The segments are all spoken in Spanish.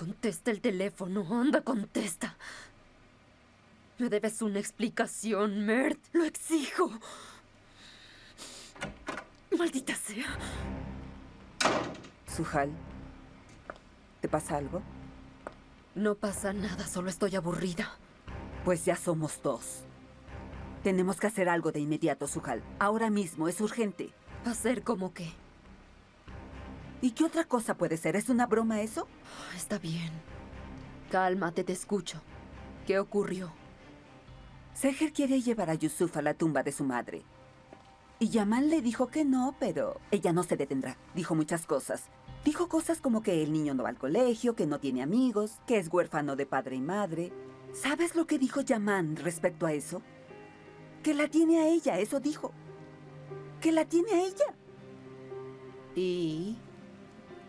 Contesta el teléfono, anda, contesta. Me debes una explicación, Mert. Lo exijo. Maldita sea. Sujal, ¿te pasa algo? No pasa nada, solo estoy aburrida. Pues ya somos dos. Tenemos que hacer algo de inmediato, Sujal. Ahora mismo, es urgente. ¿Hacer como qué? ¿Y qué otra cosa puede ser? ¿Es una broma eso? Está bien. Cálmate, te escucho. ¿Qué ocurrió? Seher quiere llevar a Yusuf a la tumba de su madre. Y Yaman le dijo que no, pero ella no se detendrá. Dijo muchas cosas. Dijo cosas como que el niño no va al colegio, que no tiene amigos, que es huérfano de padre y madre. ¿Sabes lo que dijo Yaman respecto a eso? Que la tiene a ella, eso dijo. Que la tiene a ella. ¿Y?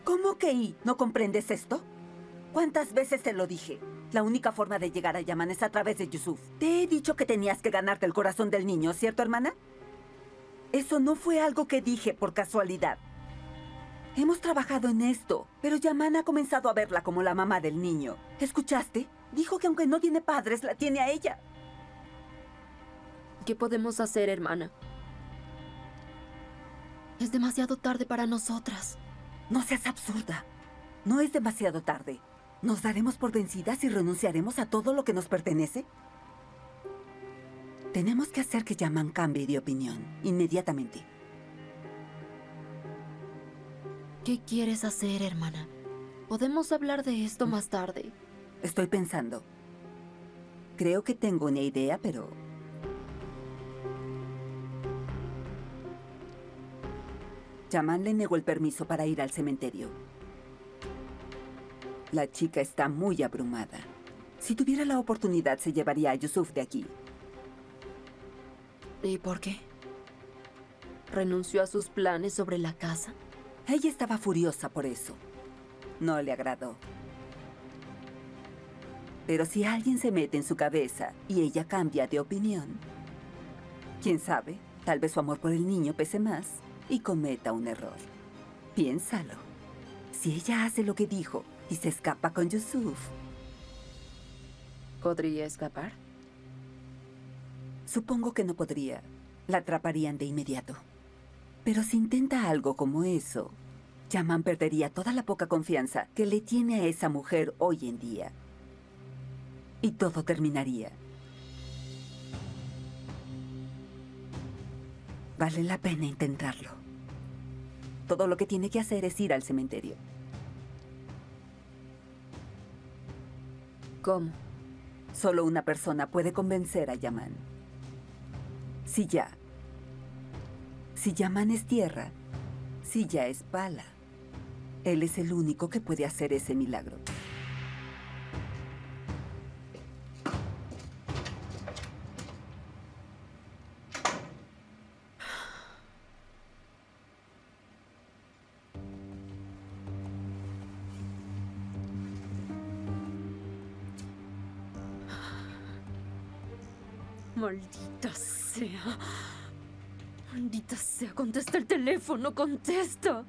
¿Cómo que y? ¿No comprendes esto? ¿Cuántas veces te lo dije? La única forma de llegar a Yaman es a través de Yusuf. Te he dicho que tenías que ganarte el corazón del niño, ¿cierto, hermana? Eso no fue algo que dije por casualidad. Hemos trabajado en esto, pero Yaman ha comenzado a verla como la mamá del niño. ¿Escuchaste? Dijo que aunque no tiene padres, la tiene a ella. ¿Qué podemos hacer, hermana? Es demasiado tarde para nosotras. No seas absurda. No es demasiado tarde. ¿Nos daremos por vencidas y renunciaremos a todo lo que nos pertenece? Tenemos que hacer que Yaman cambie de opinión, inmediatamente. ¿Qué quieres hacer, hermana? Podemos hablar de esto más tarde. Estoy pensando. Creo que tengo una idea, pero... Yaman le negó el permiso para ir al cementerio. La chica está muy abrumada. Si tuviera la oportunidad, se llevaría a Yusuf de aquí. ¿Y por qué? ¿Renunció a sus planes sobre la casa? Ella estaba furiosa por eso. No le agradó. Pero si alguien se mete en su cabeza y ella cambia de opinión, quién sabe, tal vez su amor por el niño pese más y cometa un error. Piénsalo. Si ella hace lo que dijo y se escapa con Yusuf, ¿Podría escapar? supongo que no podría. La atraparían de inmediato. Pero si intenta algo como eso, Yaman perdería toda la poca confianza que le tiene a esa mujer hoy en día. Y todo terminaría. Vale la pena intentarlo. Todo lo que tiene que hacer es ir al cementerio. ¿Cómo? Solo una persona puede convencer a Yaman. Si ya. Si Yaman es tierra, si ya es pala. Él es el único que puede hacer ese milagro. Maldita sea. Maldita sea, contesta el teléfono, contesta.